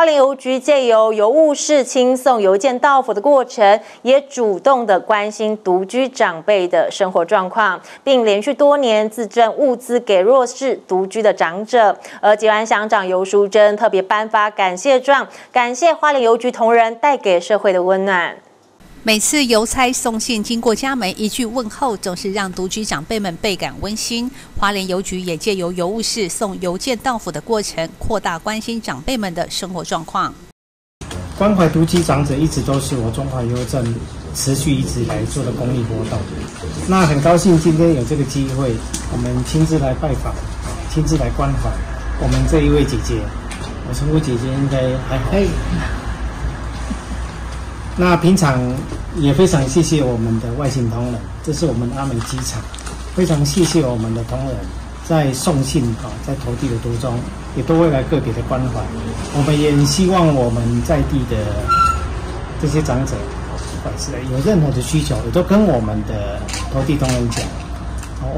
花莲邮局借由邮务室轻送邮件到府的过程，也主动的关心独居长辈的生活状况，并连续多年自赠物资给弱势独居的长者。而吉安乡长尤淑珍特别颁发感谢状，感谢花莲邮局同仁带给社会的温暖。每次邮差送信经过家门，一句问候总是让独居长辈们倍感温馨。华联邮局也借由邮务室送邮件到府的过程，扩大关心长辈们的生活状况。关怀独居长者一直都是我中华邮政持续一直来做的公益活动。那很高兴今天有这个机会，我们亲自来拜访，亲自来关怀我们这一位姐姐。我称呼姐姐应该还好。那平常也非常谢谢我们的外信同仁，这是我们阿美机场，非常谢谢我们的同仁在送信啊，在投递的途中，也都未来个别的关怀。我们也希望我们在地的这些长者，不管是有任何的需求，也都跟我们的投递同仁讲，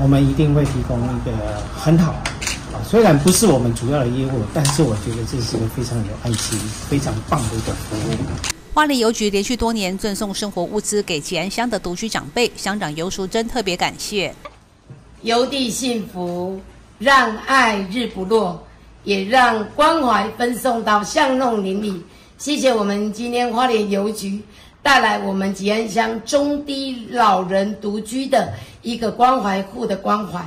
我们一定会提供一个很好虽然不是我们主要的业务，但是我觉得这是一个非常有爱心、非常棒的一个服务。花莲邮局连续多年赠送生活物资给吉安乡的独居长辈，乡长尤淑珍特别感谢。邮递幸福，让爱日不落，也让关怀分送到巷弄邻里。谢谢我们今天花莲邮局带来我们吉安乡中低老人独居的一个关怀户的关怀。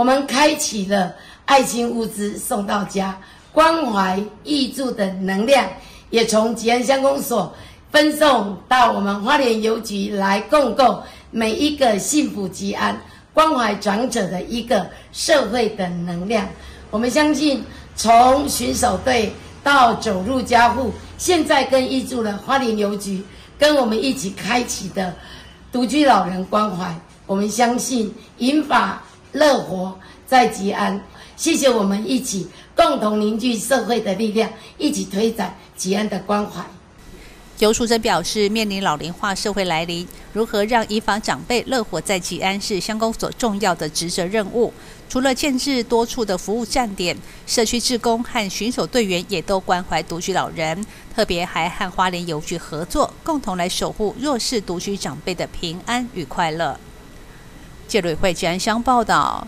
我们开启了爱心物资送到家，关怀义助的能量。也从吉安乡公所分送到我们花莲邮局来，共购每一个幸福吉安、关怀长者的一个社会的能量。我们相信，从巡守队到走入家户，现在跟义助的花莲邮局，跟我们一起开启的独居老人关怀，我们相信银法乐活在吉安。谢谢我们一起共同凝聚社会的力量，一起推展吉安的关怀。尤淑珍表示，面临老龄化社会来临，如何让以房长辈乐活在吉安是乡公所重要的职责任务。除了建制多处的服务站点，社区职工和巡守队员也都关怀独居老人，特别还和花莲邮局合作，共同来守护弱势独居长辈的平安与快乐。记者吕慧娟向报道。